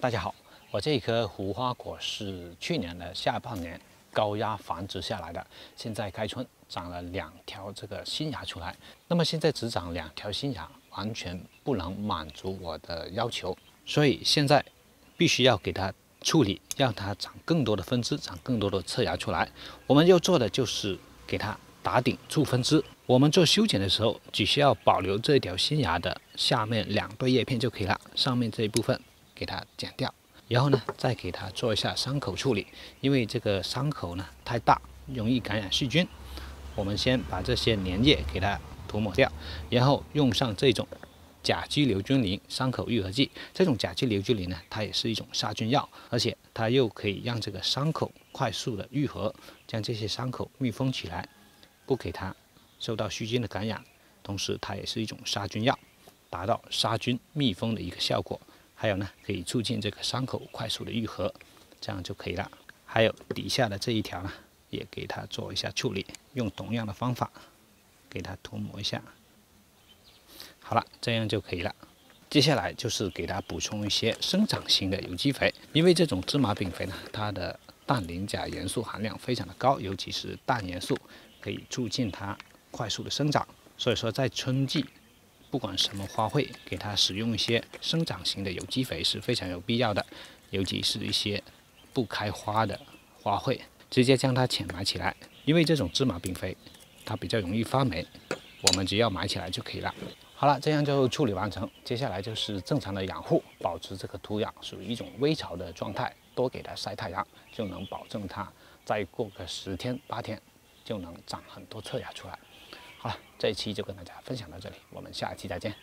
大家好，我这一棵无花果是去年的下半年高压繁殖下来的，现在开春长了两条这个新芽出来。那么现在只长两条新芽，完全不能满足我的要求，所以现在必须要给它处理，让它长更多的分枝，长更多的侧芽出来。我们要做的就是给它打顶促分枝。我们做修剪的时候，只需要保留这条新芽的下面两对叶片就可以了，上面这一部分给它剪掉，然后呢，再给它做一下伤口处理，因为这个伤口呢太大，容易感染细菌。我们先把这些粘液给它涂抹掉，然后用上这种甲基硫菌灵伤口愈合剂。这种甲基硫菌灵呢，它也是一种杀菌药，而且它又可以让这个伤口快速的愈合，将这些伤口密封起来，不给它。受到细菌的感染，同时它也是一种杀菌药，达到杀菌密封的一个效果。还有呢，可以促进这个伤口快速的愈合，这样就可以了。还有底下的这一条呢，也给它做一下处理，用同样的方法给它涂抹一下。好了，这样就可以了。接下来就是给它补充一些生长型的有机肥，因为这种芝麻饼肥呢，它的氮磷钾元素含量非常的高，尤其是氮元素，可以促进它。快速的生长，所以说在春季，不管什么花卉，给它使用一些生长型的有机肥是非常有必要的。尤其是一些不开花的花卉，直接将它浅埋起来，因为这种芝麻饼肥它比较容易发霉，我们只要埋起来就可以了。好了，这样就处理完成。接下来就是正常的养护，保持这个土壤属于一种微潮的状态，多给它晒太阳，就能保证它再过个十天八天就能长很多侧芽出来。好了，这一期就跟大家分享到这里，我们下一期再见。